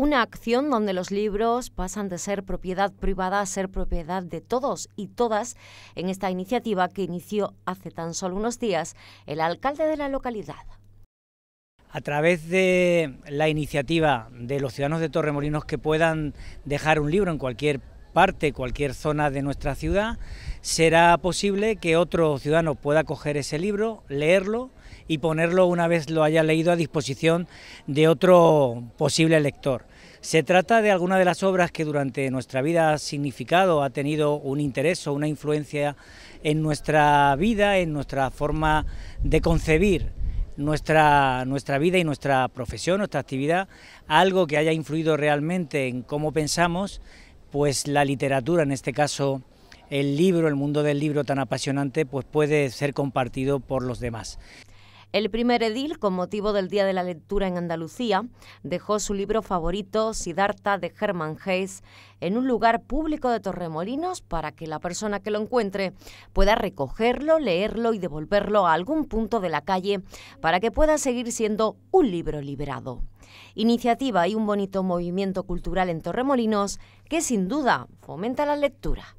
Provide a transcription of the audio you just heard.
una acción donde los libros pasan de ser propiedad privada a ser propiedad de todos y todas en esta iniciativa que inició hace tan solo unos días el alcalde de la localidad. A través de la iniciativa de los ciudadanos de Torremolinos que puedan dejar un libro en cualquier parte, cualquier zona de nuestra ciudad, será posible que otro ciudadano pueda coger ese libro, leerlo y ponerlo una vez lo haya leído a disposición de otro posible lector. Se trata de alguna de las obras que durante nuestra vida ha significado, ha tenido un interés o una influencia en nuestra vida, en nuestra forma de concebir nuestra, nuestra vida y nuestra profesión, nuestra actividad, algo que haya influido realmente en cómo pensamos, pues la literatura, en este caso el libro, el mundo del libro tan apasionante, pues puede ser compartido por los demás. El primer edil, con motivo del Día de la Lectura en Andalucía, dejó su libro favorito, Siddhartha, de Hermann Hesse, en un lugar público de Torremolinos para que la persona que lo encuentre pueda recogerlo, leerlo y devolverlo a algún punto de la calle para que pueda seguir siendo un libro liberado. Iniciativa y un bonito movimiento cultural en Torremolinos que sin duda fomenta la lectura.